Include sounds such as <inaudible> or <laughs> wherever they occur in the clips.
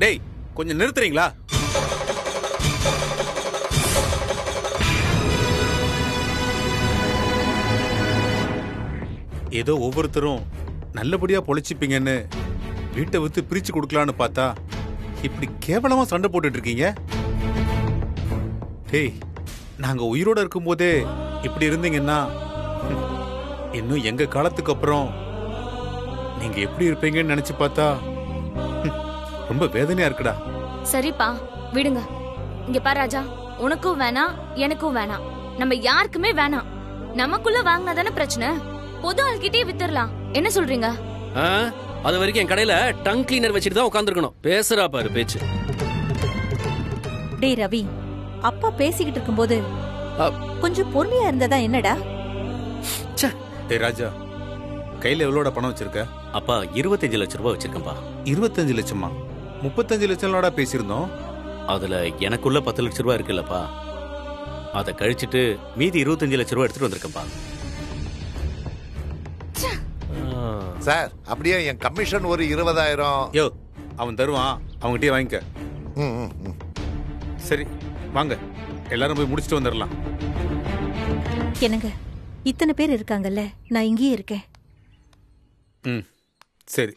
டேய் கொஞ்சம் நிறுத்துறீங்களா? ஏதோ ஒவ்வொருத்தரும் நல்லபடியா பொழைச்சிப்பீங்கன்னு வீட்டை வித்து பிரிச்சு கொடுக்கலான்னு பார்த்தா இப்படி கேவலமா சண்டை போட்டுட்டு இருக்கீங்க? டேய் நாங்க உயிரோட இருக்கும்போதே இப்படி இருந்தீங்கன்னா இன்னும் எங்க காலத்துக்கு அப்புறம் நீங்க எப்படி இருப்பீங்கன்னு நினைச்சு பார்த்தா ரொம்ப வேதனையா இருக்குடா. சரிப்பா விடுங்க. இங்க பாரு ராஜா உனக்கும் வேணாம் எனக்கும் வேணாம். நம்ம யாருக்குமே வேணாம். நமக்குள்ள வாங்கினா தானே பிரச்சனை. பொது ஆள்கிட்டயே வித்துறலாம் என்ன சொல்றீங்க? அது வரைக்கும் என் கடையில டங் கிளீனர் வச்சுட்டு தான் உட்காந்துருக்கணும் பேசுறா பாரு பேச்சு. டேய் ரவி அப்பா பேசிக்கிட்டு இருக்கும்போது. கொஞ்சம் பொறுமையா இருந்ததா என்னடா? டேய் ராஜா கையில எவ்வளோட பணம் வச்சிருக்க? அப்பா இருபத்தஞ்சு லட்ச ரூபாய் வச்சிருக்கேன்ப்பா. இருபத்தஞ்சு லட்சமா? முப்பத்தஞ்சு லட்சம்லடா பேசியிருந்தோம். அதுல எனக்குள்ள பத்து லட்ச ரூபாய் இருக்குல்லப்பா. அதை கழிச்சிட்டு மீதி இருபத்தஞ்சு லட்ச ரூபாய் எடுத்துட்டு வந்திருக்கேன்ப்பா. சார் அப்படியே என் கமிஷன் ஒரு இருபதாயிரம். யோ அவன் தருவான். அவங்ககிட்டயே வாங்கிக்க. ம், ம், ம். சரி வாங்க. எல்லாரும் போய் முடிச்சுட்டு வந்துடலாம் என்னங்க? இத்தனை பேர் இருக்காங்கல்ல? நான் இங்கேயே இருக்கேன். ம் சரி.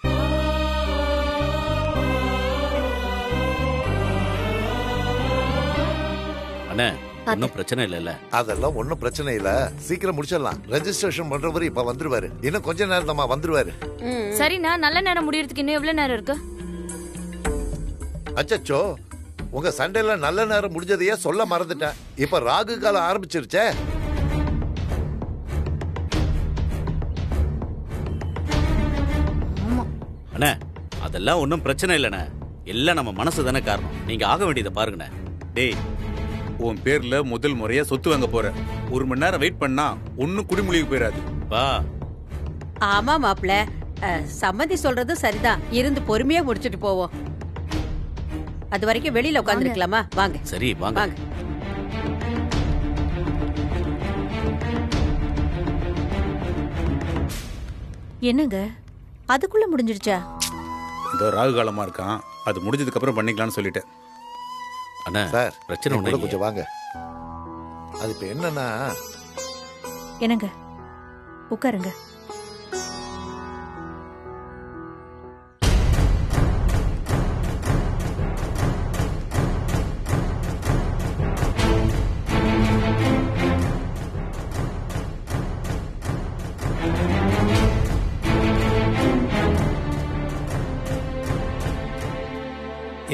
அண்ணே ஒன்றும் பிரச்சனை இல்லைல்ல. அதெல்லாம் ஒண்ணும் பிரச்சனை இல்ல. சீக்கிரம் முடிச்சிடலாம். ரெஜிஸ்ட்ரேஷன் பண்றவரு இப்ப வந்துருவாரு. இன்னும் கொஞ்ச நேரம் தான் வந்துருவாரு. சரிண்ணா நல்ல நேரம் முடியறதுக்கு இன்னும் எவ்வளவு நேரம் இருக்கு? அச்சச்சோ உங்க சண்டையில நல்ல நேரம் முடிஞ்சதையே சொல்ல மறந்துட்டேன். இப்ப ராகு காலம் ஆரம்பிச்சிருச்சே. அண்ணே அதெல்லாம் ஒன்றும் பிரச்சனை இல்லைண்ணே. எல்லாம் நம்ம மனசு தானே காரணம். நீங்க ஆக வேண்டியதை பாருங்கண்ணே. டேய் உன் பேர்ல முதல் முறையா சொத்து வாங்க போற. ஒரு மணி நேரம் வெயிட் பண்ணா ஒன்னும் குடிமொழிவு போயிடாது வா. ஆமா மாப்ள அஹ், சம்மந்தி சொல்றதும் சரிதான். இருந்து பொறுமையா முடிச்சிட்டு போவோம். அது வரைக்கும் வெளியில உட்காந்துருக்கலாமா வாங்க. சரி வாங்க. வாங்க. என்னங்க? அதுக்குள்ள முடிஞ்சிடுச்சா? இதோ ராகு காலமா இருக்கான். அது முடிஞ்சதுக்கு அப்புறம் பண்ணிக்கலாம்னு சொல்லிட்டேன். அண்ணா சார் பிரச்சனை கூட கொஞ்சம் வாங்க. அது இப்ப என்னன்னா என்னங்க? உட்காருங்க.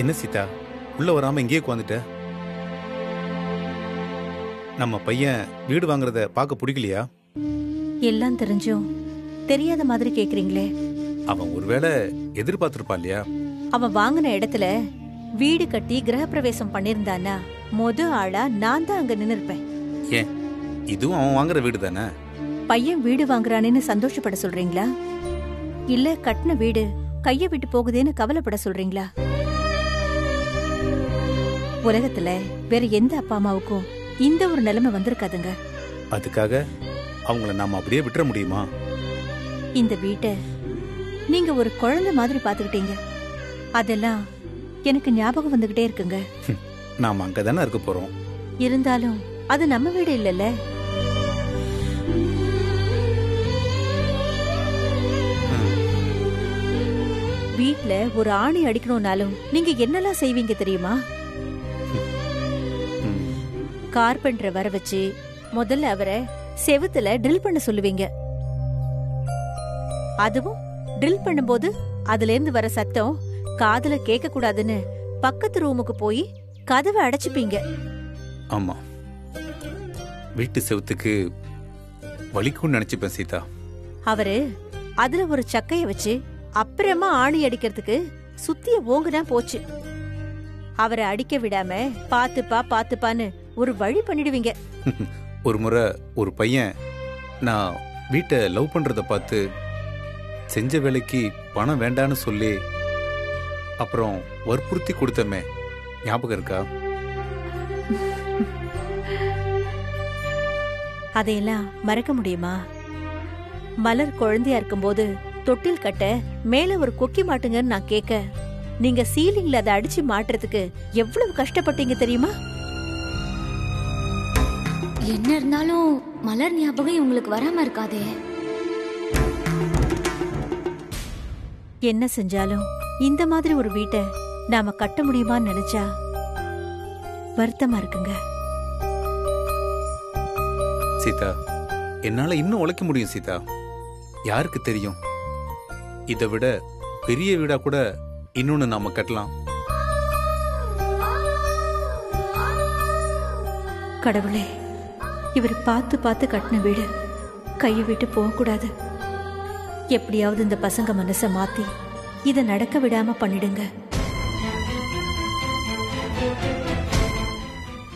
என்ன சீதா? உள்ள வராம இங்கேயே உட்காந்துட்ட நம்ம பையன் வீடு வாங்குறத பார்க்க பிடிக்கலையா? எல்லாம் தெரிஞ்சும் தெரியாத மாதிரி கேக்குறீங்களே. அவன் ஒருவேளை எதிர்பார்த்திருப்பா இல்லையா அவன் வாங்கின இடத்துல வீடு கட்டி கிரகப்பிரவேசம் பண்ணிருந்தானா மொத ஆளா நான் தான் அங்க நின்னுருப்பேன். ஏன்? இதுவும் அவன் வாங்குற வீடு தானே? பையன் வீடு வாங்குறானேன்னு சந்தோஷப்பட சொல்றீங்களா? இல்ல கட்டின வீடு கைய விட்டு போகுதேன்னு கவலைப்பட சொல்றீங்களா? உலகத்துல வேற எந்த அப்பா அம்மாவுக்கும் இந்த ஒரு நிலைமை வந்திருக்காதுங்க. அதுக்காக அவங்கள நாம அப்படியே விட்டுற முடியுமா? இந்த வீட்டை நீங்க ஒரு குழந்தை மாதிரி பாத்துக்கிட்டீங்க அதெல்லாம் எனக்கு ஞாபகம் வந்துகிட்டே இருக்குங்க. நாம அங்கதானே இருக்க போறோம். இருந்தாலும் அது நம்ம வீடு இல்லல்ல? வீட்ல ஒரு ஆணி அடிக்கணும்னாலும் நீங்க என்னெல்லாம் செய்வீங்க தெரியுமா. கார்பெண்டரை வர வச்சு முதல்ல அவரை செவுத்துல ட்ரில் பண்ண சொல்லுவீங்க. அதுவும் ட்ரில் பண்ணும்போது அதுல இருந்து வர சத்தம் காதுல கேட்க கூடாதுன்னு பக்கத்து ரூமுக்கு போய் கதவை அடைச்சுப்பீங்க. ஆமா. வீட்டு செவுத்துக்கு வலிக்கும்னு நினைச்சுப்பேன் சீதா. அவரு அதுல ஒரு சக்கைய வச்சு அப்புறமா ஆணி அடிக்கிறதுக்கு சுத்திய ஓங்குனா போச்சு. அவரை அடிக்க விடாம பாத்துப்பா பாத்துப்பான்னு ஒரு வழி பண்ணிடுவீங்க. <laughs> ஒரு முறை ஒரு பையன் நான் வீட்டை லவ் பண்றத பார்த்து செஞ்ச வேலைக்கு பணம் வேண்டான்னு சொல்லி அப்புறம் வற்புறுத்தி கொடுத்தமே ஞாபகம் இருக்கா? அதையெல்லாம் மறக்க முடியுமா? மலர் குழந்தையா இருக்கும்போது தொட்டில் கட்ட மேல ஒரு கொக்கி மாட்டுங்கன்னு நான் கேட்க நீங்க சீலிங்ல அதை அடிச்சு மாட்டுறதுக்கு எவ்வளவு கஷ்டப்பட்டீங்க தெரியுமா? என்ன இருந்தாலும் மலர் ஞாபகம் இவங்களுக்கு வராம இருக்காதே. என்ன செஞ்சாலும் இந்த மாதிரி ஒரு வீட்டை நாம கட்ட முடியுமான்னு நினைச்சா வருத்தமா இருக்குங்க. சீதா என்னால இன்னும் உழைக்க முடியும் சீதா. யாருக்கு தெரியும்? இதை விட பெரிய வீடா கூட இன்னொன்னு நாம கட்டலாம். கடவுளே இவர் பார்த்து பார்த்து கட்டின வீடு. கையை விட்டு போகக்கூடாது. எப்படியாவது இந்த பசங்க மனசை மாத்தி இதை நடக்க விடாம பண்ணிடுங்க.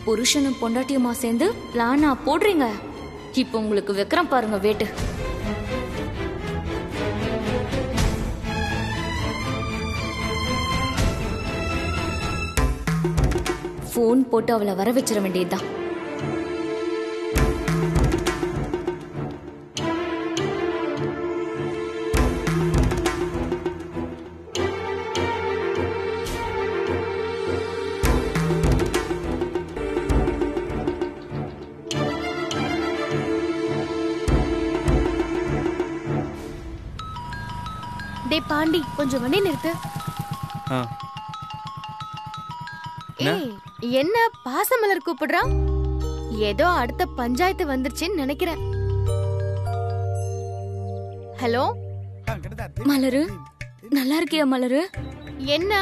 புருஷனும் பொண்டாட்டியுமா சேர்ந்து பிளானா போடுறீங்க? இப்போ உங்களுக்கு விக்ரம் பாருங்க வேட்டு. ஃபோன் போட்டு அவளை வர வச்சிட வேண்டியதுதான். டேய் பாண்டி கொஞ்சம் வண்டி நிறுத்து. ஏய் என்ன பாசமலர் கூப்பிடுறான் ஏதோ அடுத்த பஞ்சாயத்து வந்துருச்சுன்னு நினைக்கிறேன். ஹலோ? மலரு நல்லா இருக்கியா மலரு? என்ன?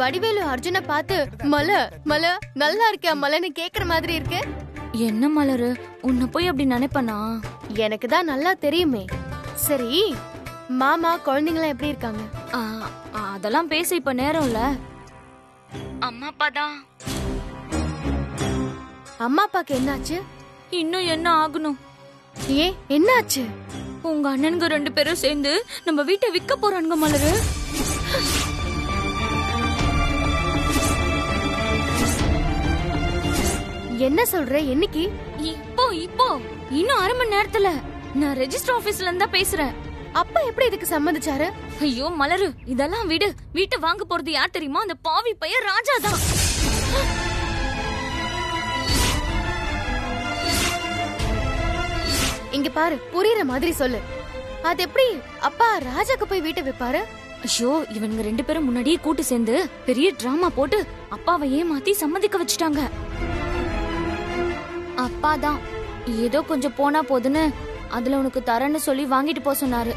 வடிவேலு அர்ஜுனை பார்த்து மல மல நல்லா இருக்கியா மலன்னு கேக்குற மாதிரி இருக்கு. என்ன மலரு? உன்னை போய் அப்படி நினைப்பனா? எனக்கு தான் நல்லா தெரியுமே. சரி மாமா குழந்தைங்களாம் எப்படி இருக்காங்க? ஆ, அதெல்லாம் பேச இப்ப நேரம் இல்ல. அம்மா அப்பா தான். அம்மா அப்பாக்கு என்னாச்சு? இன்னும் என்ன ஆகணும்? ஏ என்னாச்சு? உங்க அண்ணனுங்க ரெண்டு பேரும் சேர்ந்து நம்ம வீட்டை விற்க போறானுங்க மலரு. என்ன சொல்ற என்னைக்கு? இப்போ இப்போ. இன்னும் அரை மணி நேரத்துல. நான் ரெஜிஸ்டர் ஆபீஸ்ல இருந்தா பேசுறேன். அப்பா எப்படி இதுக்கு சம்மதிச்சாரு? ஐயோ மலரு இதெல்லாம் விடு. வீட்டை வாங்க போறது யார் தெரியுமா? அந்த பாவி பையன் ராஜா தான். இங்க பாரு புரியுற மாதிரி சொல்லு. அது எப்படி அப்பா ராஜாக்கு போய் வீட்டை வைப்பாரு? ஐயோ இவனுங்க ரெண்டு பேரும் முன்னாடியே கூட்டு சேர்ந்து பெரிய டிராமா போட்டு அப்பாவை ஏமாத்தி சம்மதிக்க வச்சுட்டாங்க. அப்பா தான் ஏதோ கொஞ்சம் போனா போதுன்னு அதுல உனக்கு தரேன்னு சொல்லி வாங்கிட்டு போக சொன்னாரு.